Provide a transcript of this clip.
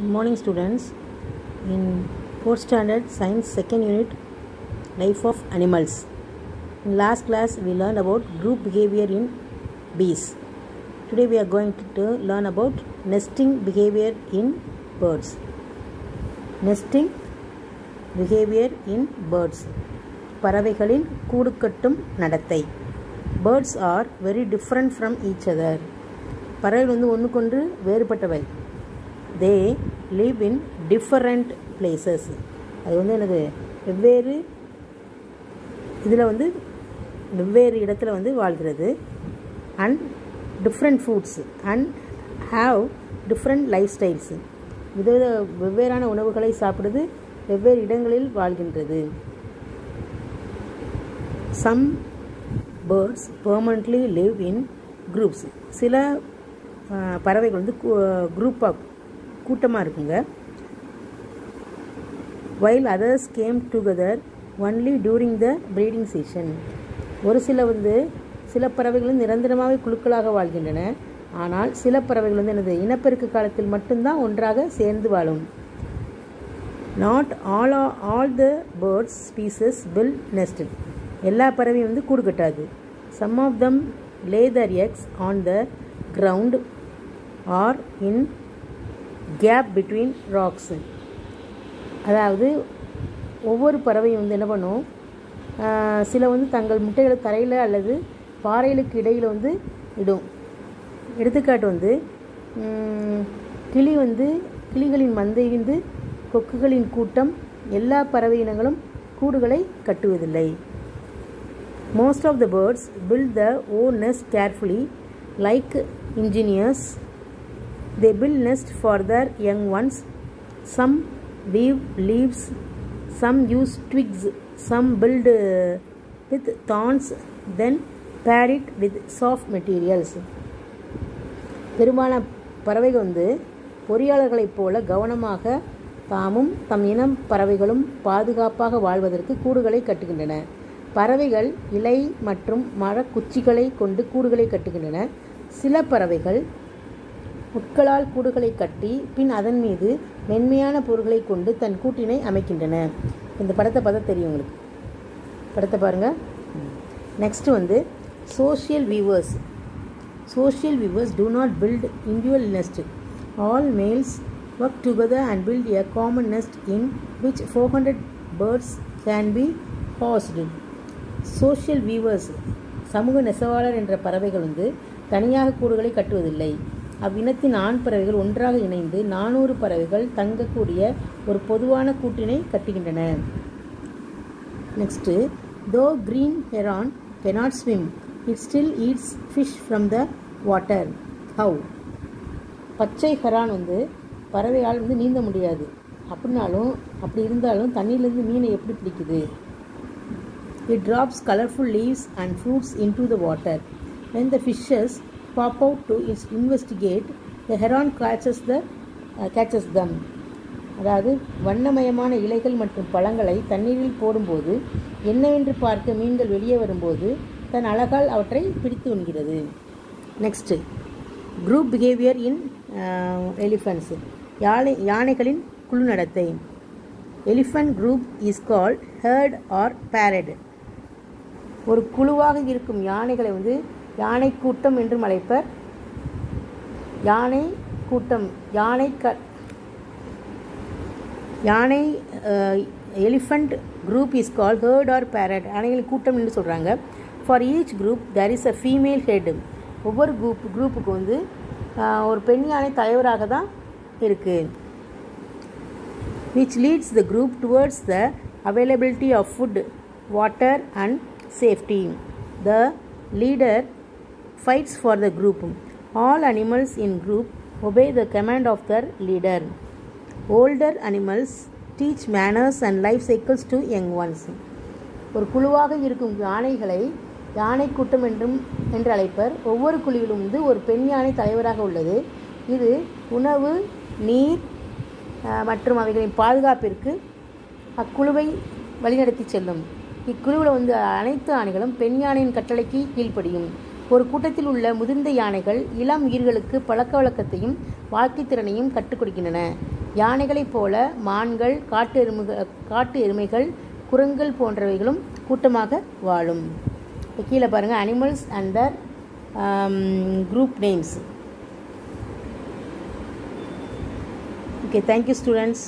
Good morning, students. In fourth standard science second unit, life of animals. In last class, we learned about group behavior in bees. Today, we are going to learn about nesting behavior in birds. Nesting behavior in birds. பறவைகளின் கூடு கட்டும் நடத்தை birds are very different from each other பறவைகள் வந்து ஒன்றுக்கொன்று வேறுபட்டவை they live in different places அது வந்து எனக்கு வெவ்வேறு இதில் வந்து வெவ்வேறு இடத்துல வந்து வாழ்கிறது. And different foods and have different lifestyles விதவித வெவ்வேறான உணவுகளை சாப்பிடுது வெவ்வேறு இடங்களில் வாழ்கின்றது. Some birds permanently live in groups சில பறவைகள் வந்து குரூப்பாக கூட்டமாக இருக்குங்க. While others came together only during the breeding season ஒரு சில வந்து சில பறவைகள் நிரந்தரமாகவே குழுக்களாக வாழ்கின்றன. ஆனால் சில பறவைகள் வந்து எனது இனப்பெருக்க காலத்தில் மட்டும்தான் ஒன்றாக சேர்ந்து வாழும். Not all all the birds species build nested எல்லா பறவையும் வந்து கூடு கட்டாது. Some of them lay their eggs on the ground or in gap between rocks அதாவது ஒவ்வொரு பறவையும் வந்து என்ன பண்ணும்? சில வந்து தங்கள் முட்டைகளை தரையில் அல்லது பாறைகளுக்கு இடையில் வந்து இடும். எடுத்துக்காட்டு வந்து கிளி வந்து கிளிகளின் மந்தை வந்து கொக்குகளின் கூட்டம் எல்லா பறவை இனங்களும் கூடுகளை கட்டுவதில்லை. Most of the birds build the oh nest carefully like engineers they build nest for their young ones some weave leaves some use twigs some build uh, with thorns then with it with soft materials. பெரும்பாலான பறவைகள் வந்து பொறியாளர்களைப் போல கவனமாக தாமும் தம் இனம் பறவைகளும் பாதுகாப்பாக வாழ்வதற்கு கூடுகளை கட்டுகின்றன. பறவைகள் இலை மற்றும் மரக்குச்சிகளை கொண்டு கூடுகளை கட்டுகின்றன. சில பறவைகள் புட்களால் கூடுகளை கட்டி பின் அதன் மீது மென்மையான பொருள்களை கொண்டு தன் கூட்டினை அமைக்கின்றன. இந்த படத்தை பார்த்தா தெரியும் உங்களுக்கு. படத்தை பாருங்கள் நெக்ஸ்ட்டு வந்து social viewers social viewers do not build individual nest all males work together and build a common nest in which four hundred birds can be housed social viewers சமூக நெசவாளர் என்ற பறவைகள் வந்து தனியாக கூடுகளை கட்டுவதில்லை. அவ்வினத்தின் ஆண் பறவைகள் ஒன்றாக இணைந்து நானூறு பறவைகள் தங்கக்கூடிய ஒரு பொதுவான கூட்டினை கட்டுகின்றன. Next though green heron cannot swim it still eats fish from the water how பச்சை ஹெரான் வந்து பறவையால் வந்து நீந்த முடியாது. அப்படின்னாலும் அப்படி இருந்தாலும் தண்ணியிலேருந்து மீனை எப்படி பிடிக்குது? It drops colourful leaves and fruits into the water when the fishes pop out to investigate the heron catches the uh, catches them. அதாவது வண்ணமயமான இலைகள் மற்றும் பழங்களை தண்ணீரில் போடும்போது என்னவென்று பார்க்க மீன்கள் வெளியே வரும்போது தன் அழகால் அவற்றை பிடித்து உண்கிறது. Next group behaviour in elephants யானை யானைகளின் குழு நடத்தை. Elephant group is called herd or parade ஒரு குழுவாக இருக்கும் யானைகளை வந்து யானை கூட்டம் என்றும் அழைப்பர். யானை கூட்டம் யானை க யானை elephant group is call herd or parade யானைகள் கூட்டம் என்று சொல்கிறாங்க for each group there is a female head ஒவ்வொரு குரூப் குரூப்புக்கு வந்து ஒரு பெண் யானை தலைவராக தான் இருக்குது which leads the group towards the availability of food water and safety the leader fights for the group. All animals in group obey the command of their leader. Older animals teach manners and life cycles to young ones. ஒரு குழுவாக இருக்கும் யானைகளை யானை கூட்டம் என்றும் என்று அழைப்பர் ஒவ்வொரு குழுவிலும் வந்து ஒரு பெண் யானை தலைவராக உள்ளது இது உணவு நீர் மற்றும் அவைகளின் பாதுகாப்பிற்கு அக்குழுவை வழிநடத்தி செல்லும் இக்குழுவில் வந்து அனைத்து யானைகளும் பெண் யானையின் கட்டளைக்கு கீழ்ப்படியும் ஒரு கூட்டத்தில் உள்ள முதிர்ந்த யானைகள் இளம் உயிர்களுக்கு பழக்க வழக்கத்தையும் வாழ்க்கை திறனையும் கற்றுக் கொடுக்கின்றன. யானைகளைப் போல மான்கள் காட்டு எருமைகள் காட்டு எருமைகள் குரங்குகள் போன்றவைகளும் கூட்டமாக வாழும். இப்போ கீழே பாருங்கள் animals and their group names okay thank you students